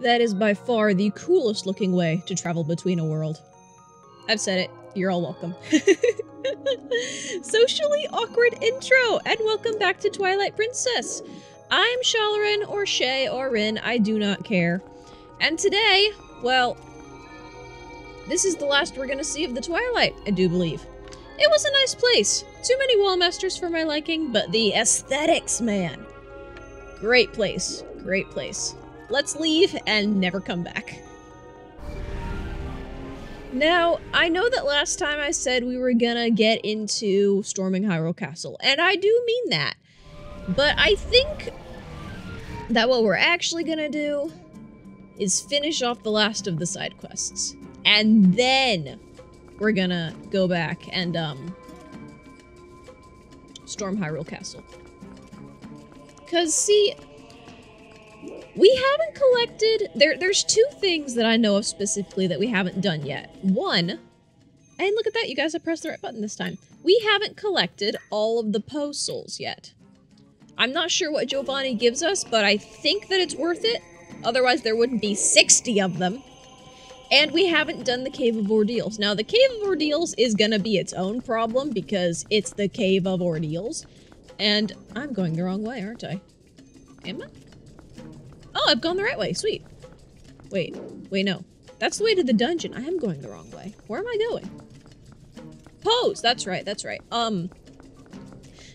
That is by far the coolest looking way to travel between a world. I've said it. You're all welcome. Socially awkward intro, and welcome back to Twilight Princess. I'm Shalerrin or Shay or Rin, I do not care. And today, well, this is the last we're gonna see of the Twilight, I do believe. It was a nice place. Too many wallmasters for my liking, but the aesthetics, man. Great place. Great place. Let's leave and never come back. Now, I know that last time I said we were gonna get into storming Hyrule Castle, and I do mean that. But I think that what we're actually gonna do is finish off the last of the side quests. And then we're gonna go back and, um, storm Hyrule Castle. Cause, see, we haven't collected. There, there's two things that I know of specifically that we haven't done yet. One, and look at that, you guys have pressed the right button this time. We haven't collected all of the Poe souls yet. I'm not sure what Giovanni gives us, but I think that it's worth it. Otherwise, there wouldn't be 60 of them. And we haven't done the Cave of Ordeals. Now, the Cave of Ordeals is gonna be its own problem because it's the Cave of Ordeals. And I'm going the wrong way, aren't I? Am I? Oh, I've gone the right way. Sweet. Wait. Wait, no. That's the way to the dungeon. I am going the wrong way. Where am I going? Poes! That's right, that's right. Um...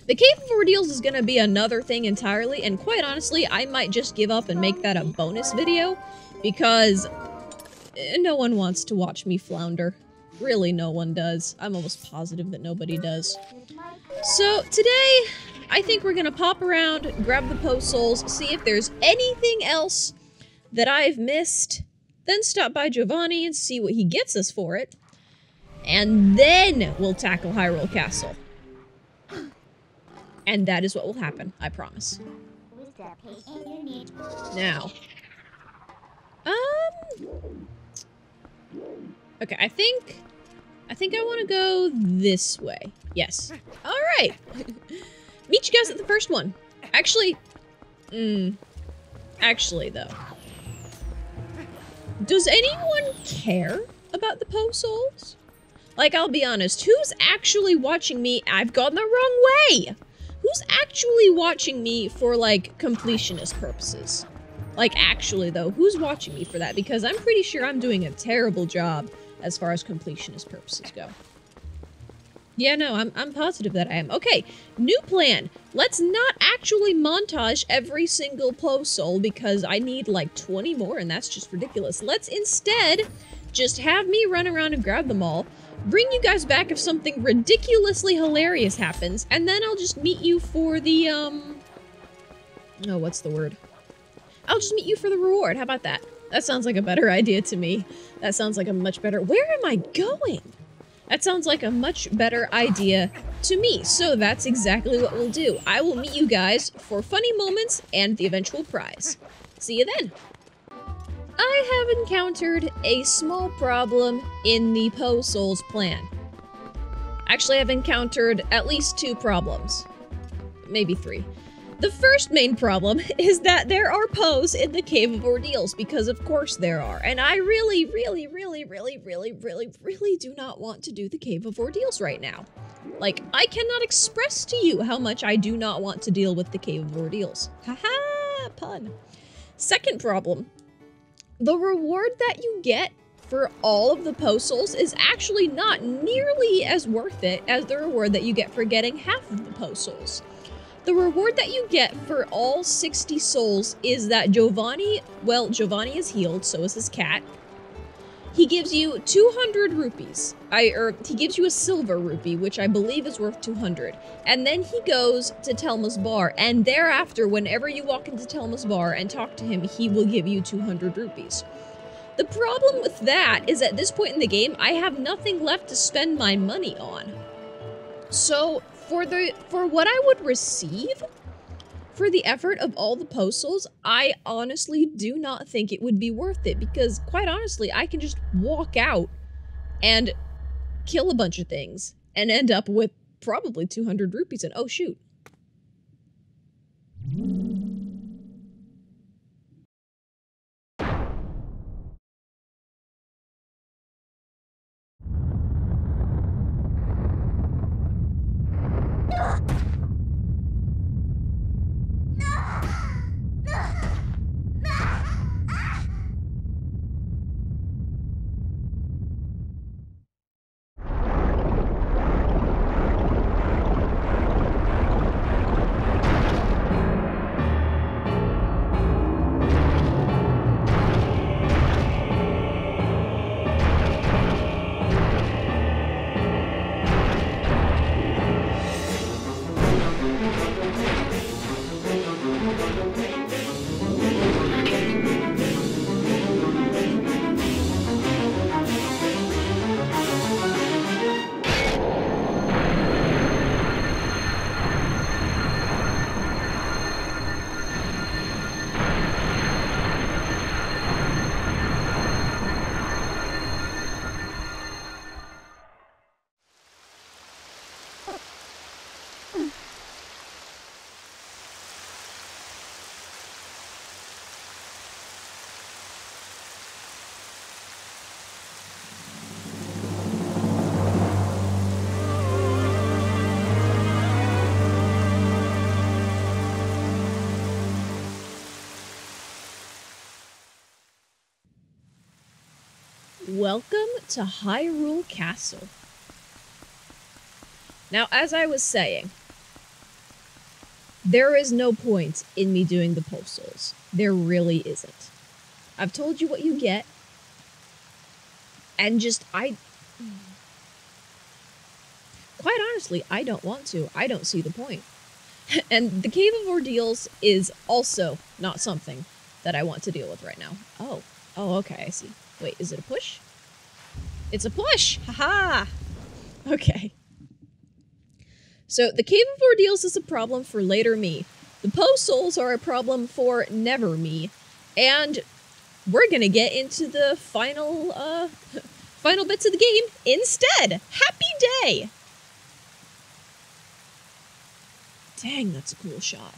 The Cave of Ordeals is gonna be another thing entirely, and quite honestly, I might just give up and make that a bonus video, because eh, no one wants to watch me flounder. Really, no one does. I'm almost positive that nobody does. So, today, I think we're gonna pop around, grab the Poe souls, see if there's anything else that I've missed, then stop by Giovanni and see what he gets us for it, and then we'll tackle Hyrule Castle. And that is what will happen, I promise. Now. Um. Okay, I think. I think I want to go this way. Yes. All right. Meet you guys at the first one. Actually, mm, actually though, does anyone care about the Poe souls? Like, I'll be honest, who's actually watching me? I've gone the wrong way. Who's actually watching me for like completionist purposes? Like, actually though, who's watching me for that? Because I'm pretty sure I'm doing a terrible job as far as completionist purposes go. Yeah, no, I'm, I'm positive that I am. Okay, new plan. Let's not actually montage every single soul because I need like 20 more and that's just ridiculous. Let's instead just have me run around and grab them all, bring you guys back if something ridiculously hilarious happens, and then I'll just meet you for the, um... Oh, what's the word? I'll just meet you for the reward. How about that? That sounds like a better idea to me. That sounds like a much better... Where am I going? That sounds like a much better idea to me. So that's exactly what we'll do. I will meet you guys for funny moments and the eventual prize. See you then. I have encountered a small problem in the Poe Souls plan. Actually, I've encountered at least two problems. Maybe three. The first main problem is that there are Poes in the Cave of Ordeals, because of course there are. And I really, really, really, really, really, really, really do not want to do the Cave of Ordeals right now. Like, I cannot express to you how much I do not want to deal with the Cave of Ordeals. Haha, pun. Second problem. The reward that you get for all of the Poe souls is actually not nearly as worth it as the reward that you get for getting half of the Poe souls. The reward that you get for all 60 souls is that Giovanni, well, Giovanni is healed, so is his cat. He gives you 200 rupees. I or he gives you a silver rupee, which I believe is worth 200. And then he goes to Telma's bar, and thereafter, whenever you walk into Telma's bar and talk to him, he will give you 200 rupees. The problem with that is at this point in the game, I have nothing left to spend my money on. So for the for what I would receive for the effort of all the Poe souls, I honestly do not think it would be worth it because quite honestly, I can just walk out and kill a bunch of things and end up with probably 200 rupees and oh shoot. Welcome to Hyrule Castle. Now, as I was saying, there is no point in me doing the Poe souls. There really isn't. I've told you what you get. And just, I. Quite honestly, I don't want to. I don't see the point. and the Cave of Ordeals is also not something that I want to deal with right now. Oh. Oh, okay, I see. Wait, is it a push? It's a push! Haha! Okay. So, the Cave of Ordeals is a problem for later me. The Poe Souls are a problem for never me. And we're gonna get into the final, uh, final bits of the game instead! Happy day! Dang, that's a cool shot.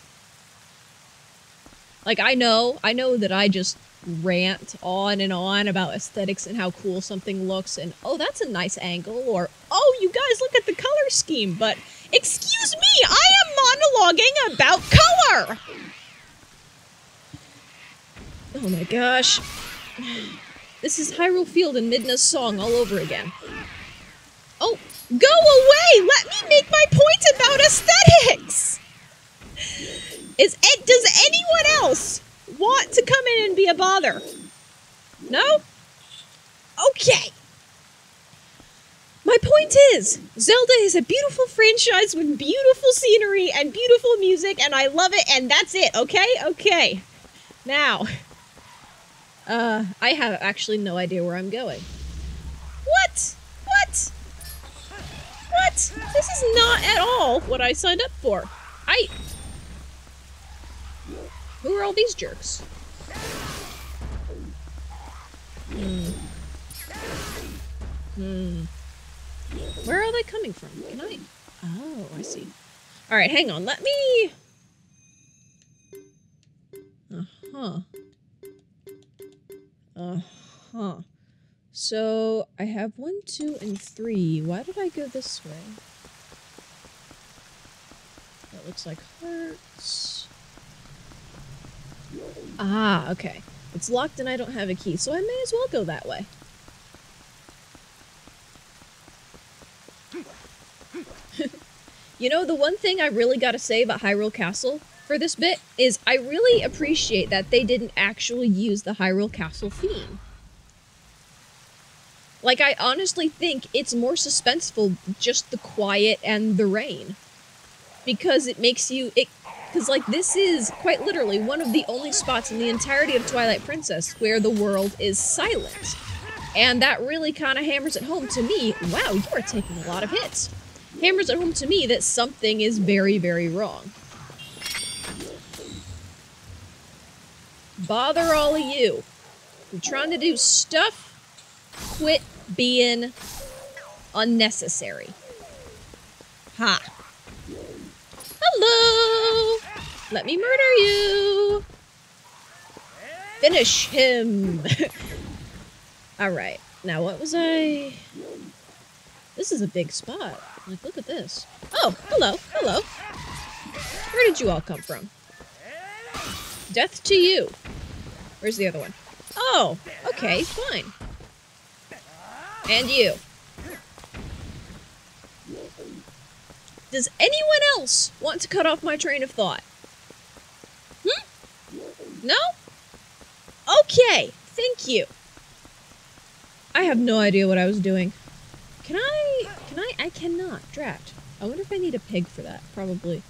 Like, I know, I know that I just rant on and on about aesthetics and how cool something looks and oh that's a nice angle or oh you guys look at the color scheme. But excuse me i am monologuing about color. Oh my gosh. This is hyrule field and midna's song all over again. Oh go away. Let me make my point about aesthetics. Is it does anyone else want to come in and be a bother. No? Okay. My point is, Zelda is a beautiful franchise with beautiful scenery and beautiful music, and I love it, and that's it, okay? Okay. Now, uh, I have actually no idea where I'm going. What? What? What? This is not at all what I signed up for. I who are all these jerks? Hmm. Hmm. Where are they coming from? Can I? Oh, I see. All right, hang on. Let me. Uh huh. Uh huh. So I have one, two, and three. Why did I go this way? That looks like hearts. Ah, okay. It's locked and I don't have a key, so I may as well go that way. you know, the one thing I really gotta say about Hyrule Castle for this bit is I really appreciate that they didn't actually use the Hyrule Castle theme. Like, I honestly think it's more suspenseful just the quiet and the rain. Because it makes you, it because, like, this is quite literally one of the only spots in the entirety of Twilight Princess where the world is silent. And that really kind of hammers it home to me wow, you are taking a lot of hits. Hammers it home to me that something is very, very wrong. Bother all of you. You're trying to do stuff, quit being unnecessary. Ha. Let me murder you! Finish him! Alright, now what was I... This is a big spot. Like, look at this. Oh, hello, hello. Where did you all come from? Death to you. Where's the other one? Oh, okay, fine. And you. Does anyone else want to cut off my train of thought? No? Okay, thank you. I have no idea what I was doing. Can I... Can I... I cannot. Drat. I wonder if I need a pig for that. Probably.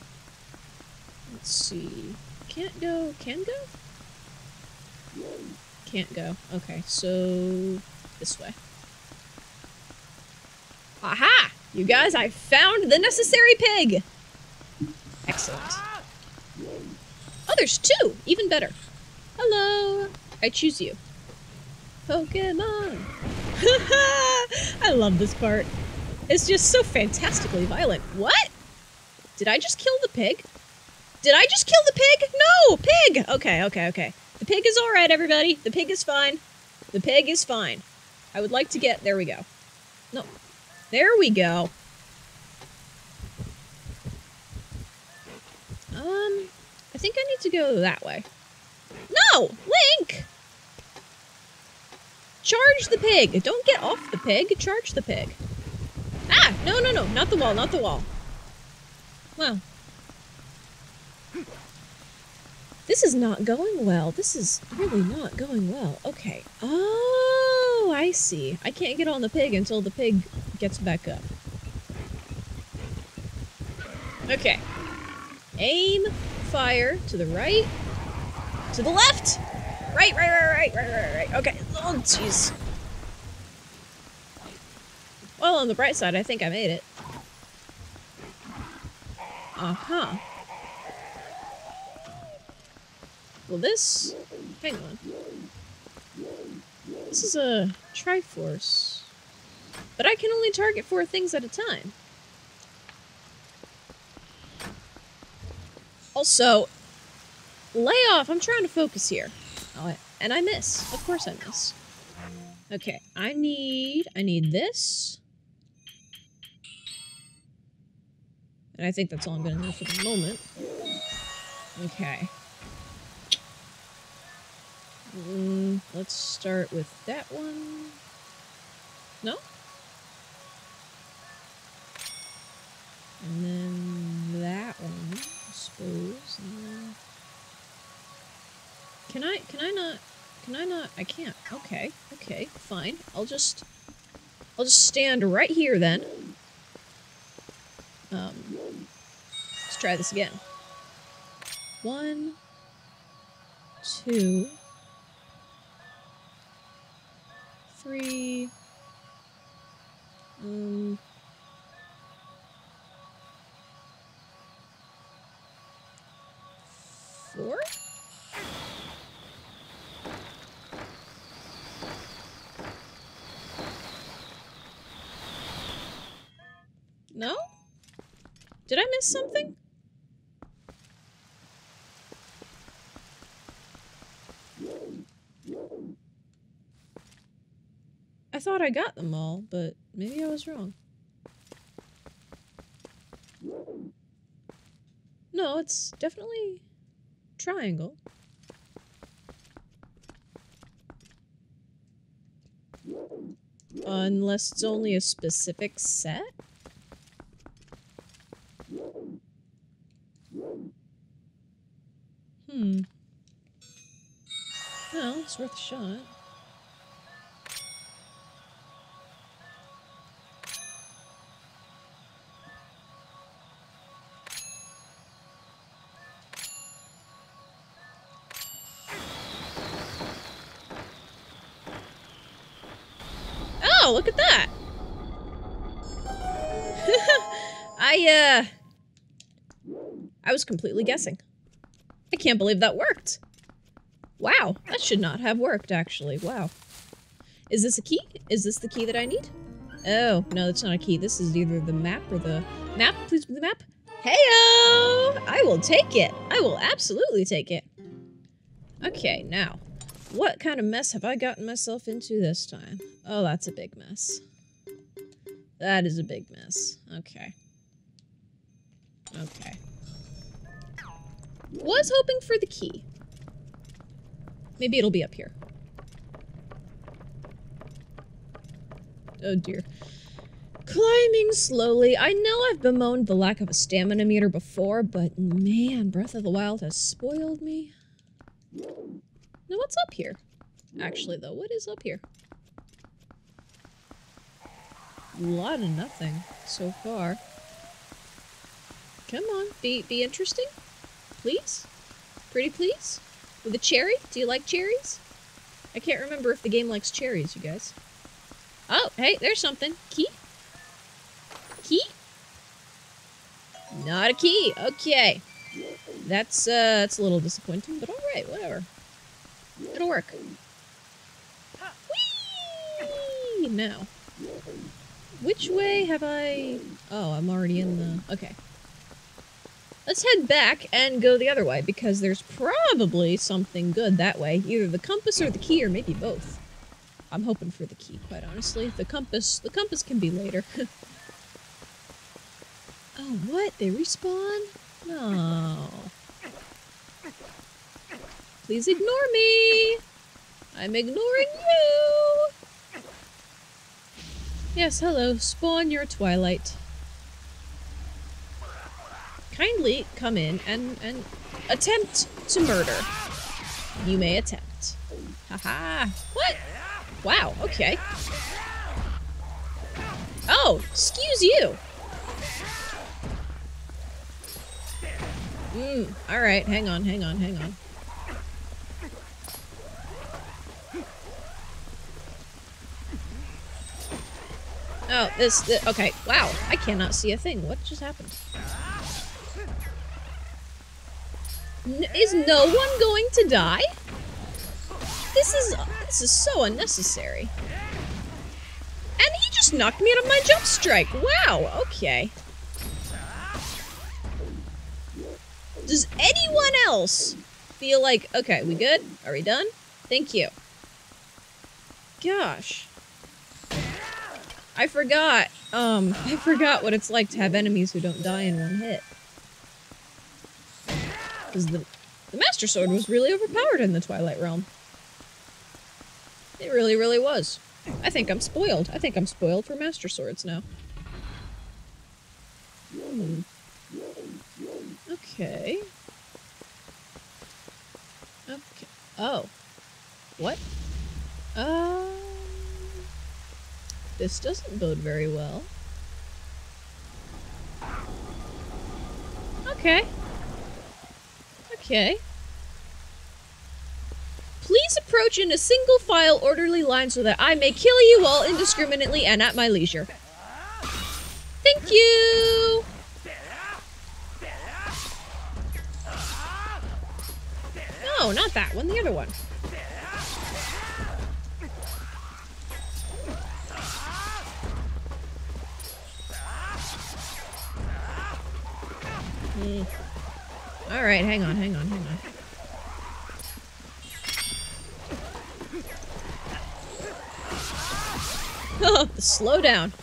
Let's see. can't go. Can go? Can't go. Okay, so this way. Aha! You guys, I found the necessary pig! Excellent. There's two! Even better. Hello! I choose you. Pokemon! I love this part. It's just so fantastically violent. What? Did I just kill the pig? Did I just kill the pig? No! Pig! Okay, okay, okay. The pig is alright, everybody. The pig is fine. The pig is fine. I would like to get... There we go. No. There we go. Um, I think I need to go that way. No! Link! Charge the pig! Don't get off the pig, charge the pig. Ah! No, no, no, not the wall, not the wall. Wow. This is not going well. This is really not going well. Okay. Oh, I see. I can't get on the pig until the pig gets back up. Okay. Aim, fire to the right, to the left. Right, right, right, right, right, right, right. Okay. Oh, jeez. Well, on the bright side, I think I made it. Uh-huh. Well, this... Hang on. This is a Triforce. But I can only target four things at a time. Also, lay off. I'm trying to focus here. Oh, and I miss. Of course I miss. Okay, I need... I need this. And I think that's all I'm gonna need for the moment. Okay. Mm, let's start with that one. No? And then that one, suppose. Then... Can I, can I not, can I not, I can't. Okay, okay, fine. I'll just, I'll just stand right here then. Um, let's try this again. One, two, three, um, Did I miss something? I thought I got them all, but maybe I was wrong. No, it's definitely triangle. Unless it's only a specific set? Hmm. Well, it's worth a shot. Oh, look at that! I, uh... I was completely guessing. I can't believe that worked. Wow, that should not have worked, actually. Wow. Is this a key? Is this the key that I need? Oh, no, that's not a key. This is either the map or the... Map? Please, the map? Heyo! I will take it. I will absolutely take it. Okay, now. What kind of mess have I gotten myself into this time? Oh, that's a big mess. That is a big mess. Okay. Okay. Was hoping for the key. Maybe it'll be up here. Oh dear. Climbing slowly. I know I've bemoaned the lack of a stamina meter before, but man, Breath of the Wild has spoiled me. Now what's up here? Actually though, what is up here? A lot of nothing so far. Come on, be be interesting, please. Pretty please? With a cherry? Do you like cherries? I can't remember if the game likes cherries, you guys. Oh, hey, there's something. Key? Key? Not a key. Okay. That's, uh, that's a little disappointing, but alright, whatever. It'll work. Whee! Now. Which way have I... Oh, I'm already in the... Okay. Let's head back and go the other way, because there's probably something good that way. Either the compass or the key, or maybe both. I'm hoping for the key, quite honestly. The compass... The compass can be later. oh, what? They respawn? No. Please ignore me! I'm ignoring you! Yes, hello. Spawn your twilight. Kindly come in and, and attempt to murder. You may attempt. Haha. What? Wow, okay. Oh, excuse you. Hmm, alright, hang on, hang on, hang on. Oh, this, this, okay, wow, I cannot see a thing. What just happened? Is no one going to die? This is, this is so unnecessary. And he just knocked me out of my jump strike. Wow, okay. Does anyone else feel like, okay, we good? Are we done? Thank you. Gosh. I forgot. Um, I forgot what it's like to have enemies who don't die in one hit. Because the, the Master Sword was really overpowered in the Twilight Realm. It really, really was. I think I'm spoiled. I think I'm spoiled for Master Swords now. Okay. Okay. Oh. What? Um... This doesn't bode very well. Okay. Okay. Please approach in a single file orderly line so that I may kill you all indiscriminately and at my leisure. Thank you! No, not that one, the other one. Mm. Alright, hang on, hang on, hang on. Oh, slow down.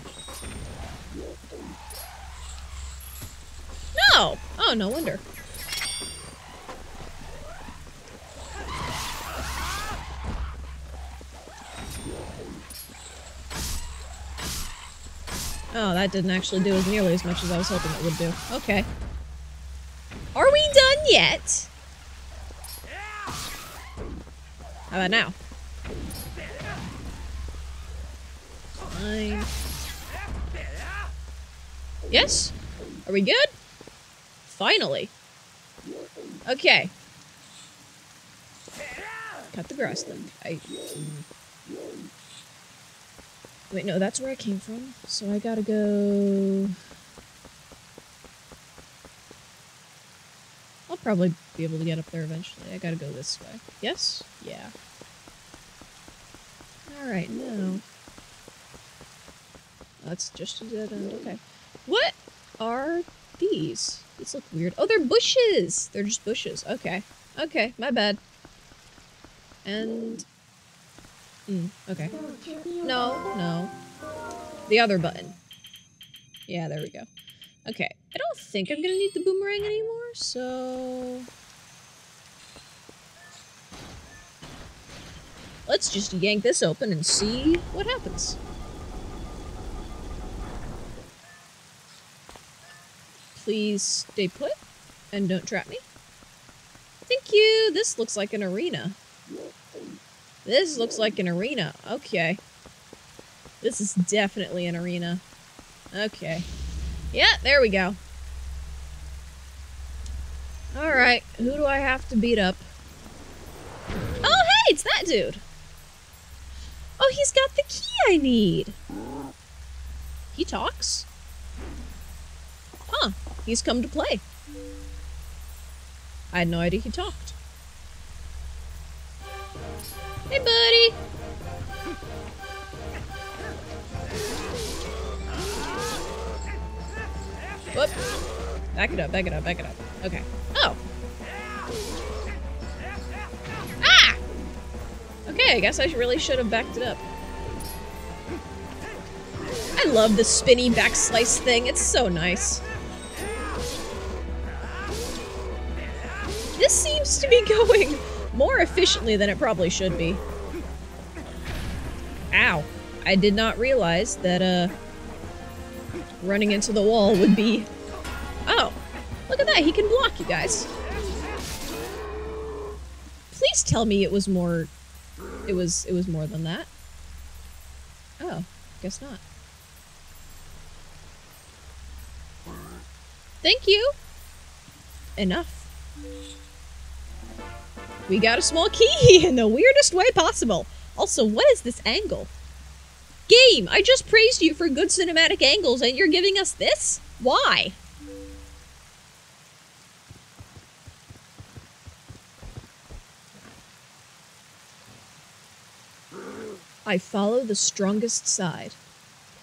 No! Oh, no wonder. Oh, that didn't actually do as nearly as much as I was hoping it would do. Okay. Yet? How about now? Fine. Yes? Are we good? Finally. Okay. Cut the grass then. I... Mm. Wait, no, that's where I came from. So I gotta go... probably be able to get up there eventually. I gotta go this way. Yes? Yeah. Alright, now... That's just a dead end. Okay. What are these? These look weird. Oh, they're bushes! They're just bushes. Okay. Okay, my bad. And... Mm, okay. No, no. The other button. Yeah, there we go. Okay. I don't think I'm gonna need the boomerang anymore, so... Let's just yank this open and see what happens. Please stay put and don't trap me. Thank you! This looks like an arena. This looks like an arena. Okay. This is definitely an arena. Okay. Yeah, there we go. Alright, who do I have to beat up? Oh, hey, it's that dude. Oh, he's got the key I need. He talks. Huh, he's come to play. I had no idea he talked. Hey, buddy. Whoop. Back it up, back it up, back it up. Okay. Oh. Ah! Okay, I guess I really should have backed it up. I love the spinny back slice thing. It's so nice. This seems to be going more efficiently than it probably should be. Ow. I did not realize that, uh, running into the wall would be... guys. Please tell me it was more... It was, it was more than that. Oh, guess not. Thank you. Enough. We got a small key in the weirdest way possible. Also, what is this angle? Game, I just praised you for good cinematic angles and you're giving us this? Why? I follow the strongest side.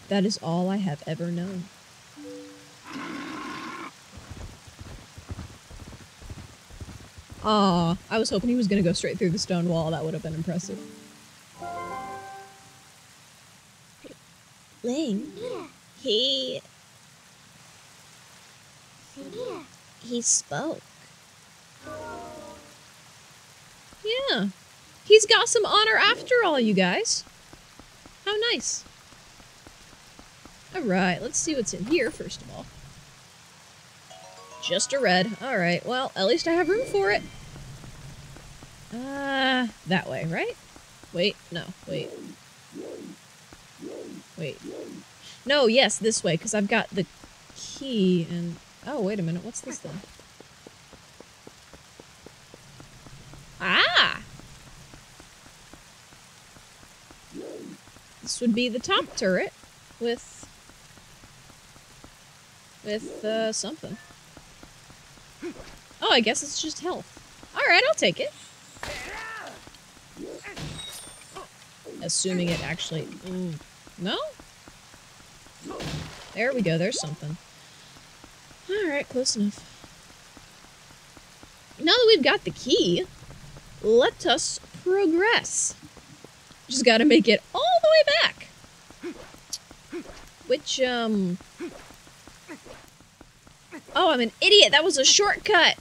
That is all I have ever known. Aw, I was hoping he was gonna go straight through the stone wall. That would have been impressive. Link, he... He spoke. Yeah. He's got some honor after all, you guys. How nice. Alright, let's see what's in here, first of all. Just a red. Alright, well, at least I have room for it. Uh, that way, right? Wait, no, wait. Wait. No, yes, this way, because I've got the key and... Oh, wait a minute, what's this then? Ah! This would be the top turret with... with, uh, something. Oh, I guess it's just health. Alright, I'll take it. Assuming it actually... No? There we go, there's something. Alright, close enough. Now that we've got the key, let us progress. Just gotta make it all way back. Which, um... Oh, I'm an idiot. That was a shortcut.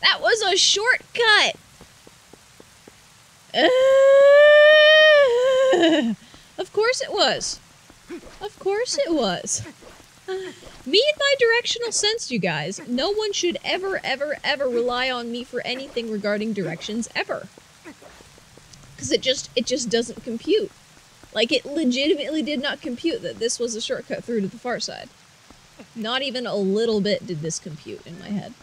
That was a shortcut. Uh, of course it was. Of course it was. Me and my directional sense, you guys. No one should ever, ever, ever rely on me for anything regarding directions, ever. Because it just, it just doesn't compute. Like, it legitimately did not compute that this was a shortcut through to the far side. Not even a little bit did this compute in my head.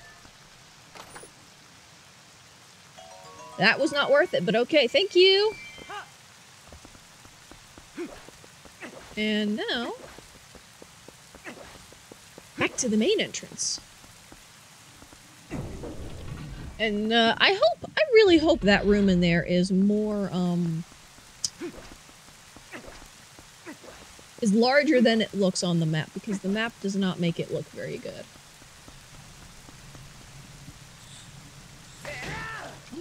That was not worth it, but okay, thank you! And now... Back to the main entrance. And uh, I hope, I really hope that room in there is more, um... is larger than it looks on the map, because the map does not make it look very good.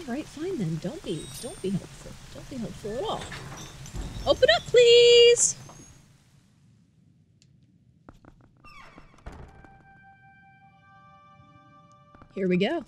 Alright, fine then. Don't be, don't be helpful. Don't be helpful at all. Open up, please! Here we go.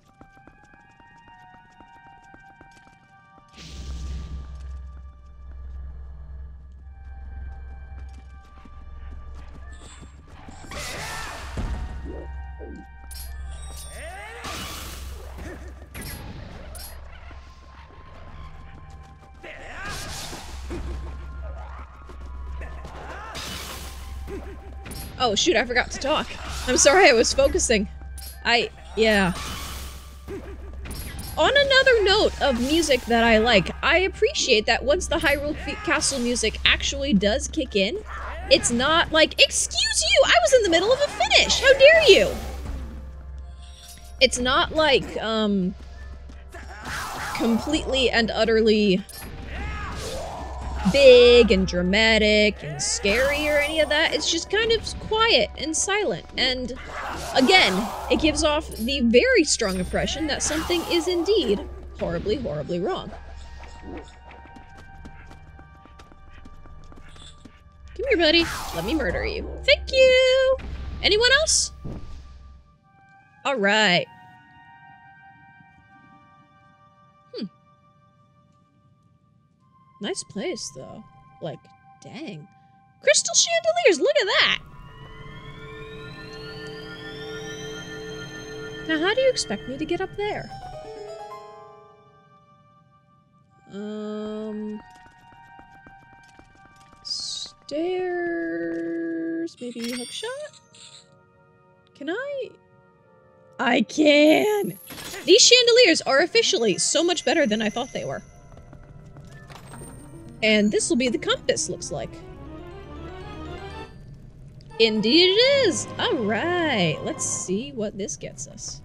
Oh shoot, I forgot to talk. I'm sorry, I was focusing. I, yeah. on another note of music that I like, I appreciate that once the Hyrule Castle music actually does kick in, it's not like, excuse you, I was in the middle of a finish, how dare you? It's not like, um, completely and utterly big and dramatic and scary or any of that. It's just kind of quiet and silent. And again, it gives off the very strong impression that something is indeed horribly, horribly wrong. Come here, buddy. Let me murder you. Thank you! Anyone else? Alright. Nice place, though. Like, dang. Crystal chandeliers, look at that! Now, how do you expect me to get up there? Um... Stairs... Maybe hookshot? Can I... I can! These chandeliers are officially so much better than I thought they were. And this will be the compass, looks like. Indeed it is! Alright, let's see what this gets us.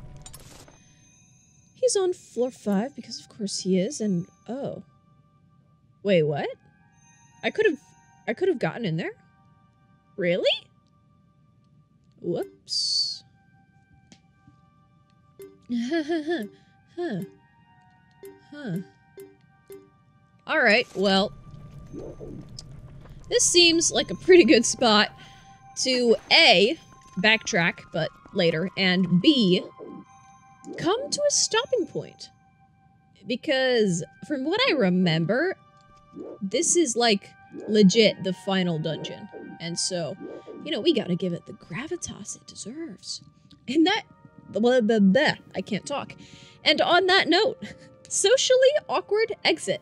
He's on floor five, because of course he is, and oh. Wait, what? I could have I could have gotten in there? Really? Whoops. huh. Huh. Alright, well, this seems like a pretty good spot to A, backtrack, but later, and B, come to a stopping point. Because from what I remember, this is like legit the final dungeon. And so, you know, we gotta give it the gravitas it deserves. And that, blah, blah, blah, I can't talk. And on that note, socially awkward exit